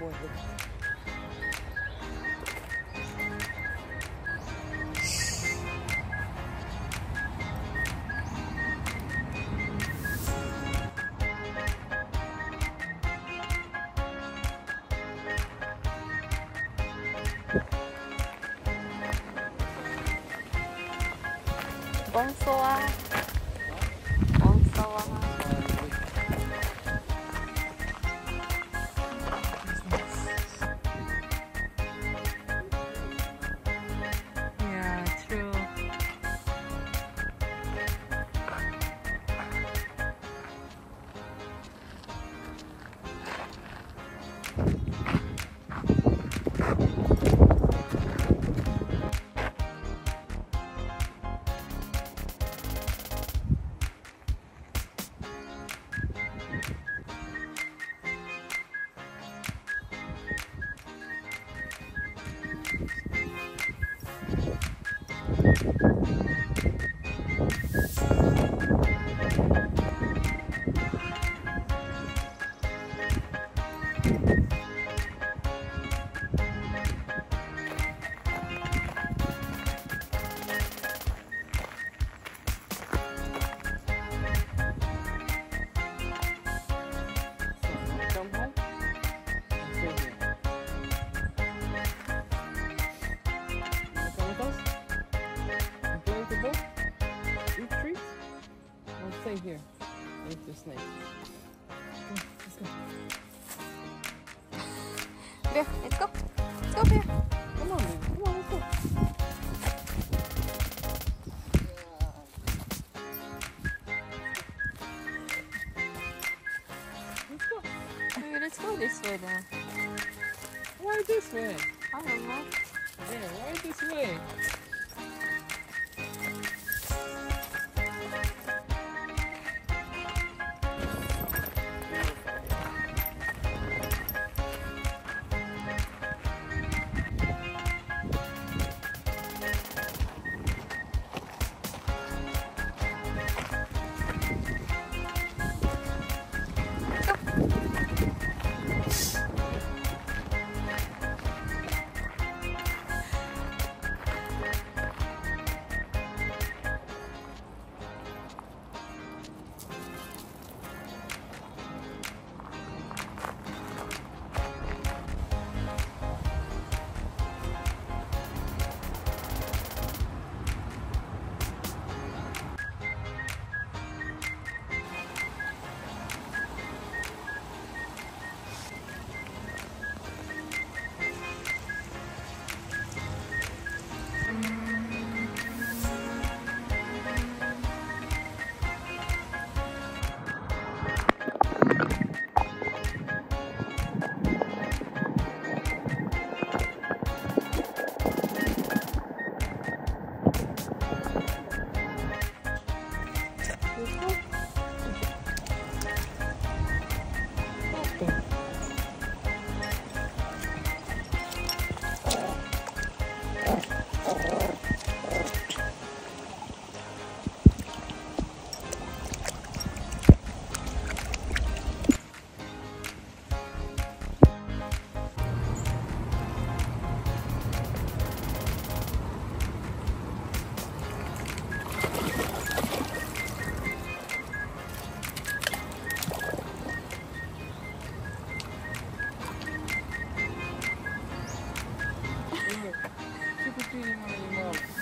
boy. Bonsoir. Thank you. Stay here with the snake? Come, let's go. Bear, let's go. Let's go, Bear. Come on, baby. Come on, let's go. Let's go. Maybe let's go this way then. Why this way? I don't know. Yeah, why this way? Tingling Mouse.